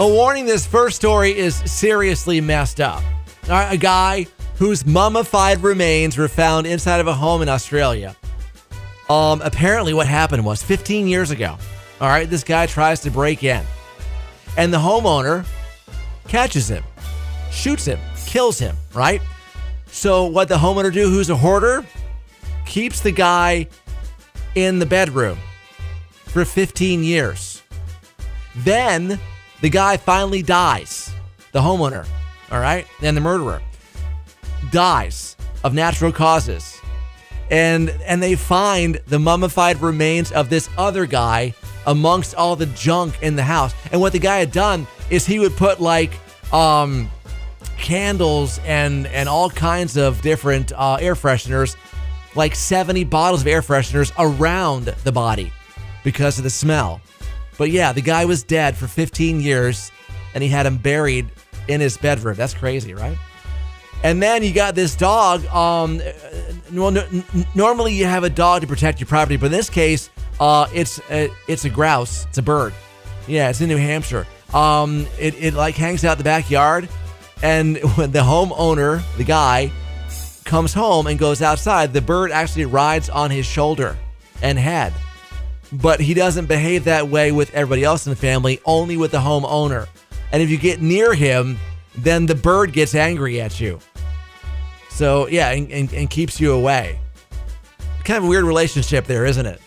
A warning this first story is seriously messed up. A guy whose mummified remains were found inside of a home in Australia. Um, apparently, what happened was 15 years ago. All right, this guy tries to break in, and the homeowner catches him, shoots him, kills him. Right. So what the homeowner do? Who's a hoarder? Keeps the guy in the bedroom for 15 years. Then the guy finally dies. The homeowner, all right, and the murderer dies of natural causes. And and they find the mummified remains of this other guy amongst all the junk in the house. And what the guy had done is he would put like um candles and and all kinds of different uh, air fresheners, like 70 bottles of air fresheners around the body because of the smell. But yeah, the guy was dead for 15 years and he had him buried in his bedroom. That's crazy, right? And then you got this dog. Um, well, n- normally you have a dog to protect your property, but in this case, uh, it's a, it's a grouse. It's a bird. Yeah, it's in New Hampshire. Um, it, it like hangs out the backyard, and when the homeowner, the guy, comes home and goes outside, the bird actually rides on his shoulder and head. But he doesn't behave that way with everybody else in the family, only with the homeowner. And if you get near him, then the bird gets angry at you. So, yeah, and, and, and keeps you away. Kind of a weird relationship there, isn't it?